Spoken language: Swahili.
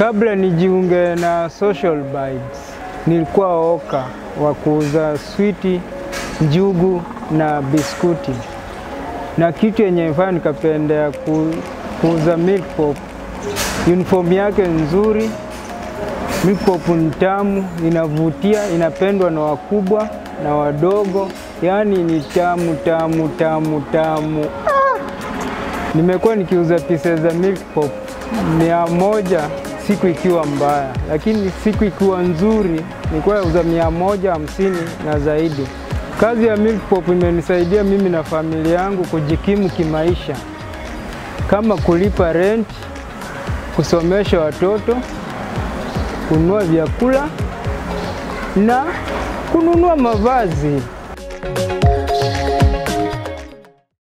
Kabla nijiunge na Social Vibes, nilikuwa oka wa kuuza switi, njugu na biskuti, na kitu yenye mfano nikapendea ku, kuuza milk pop. Uniform yake nzuri, milk pop ni tamu, inavutia, inapendwa na wakubwa na wadogo, yaani ni tamu tamu tamu tamu. Ah! Nimekuwa nikiuza pieces za milk pop mia moja siku ikiwa mbaya, lakini siku ikiwa nzuri nilikuwa nauza mia moja hamsini na zaidi. Kazi ya milk pop imenisaidia mimi na familia yangu kujikimu kimaisha, kama kulipa rent, kusomesha watoto, kununua vyakula na kununua mavazi.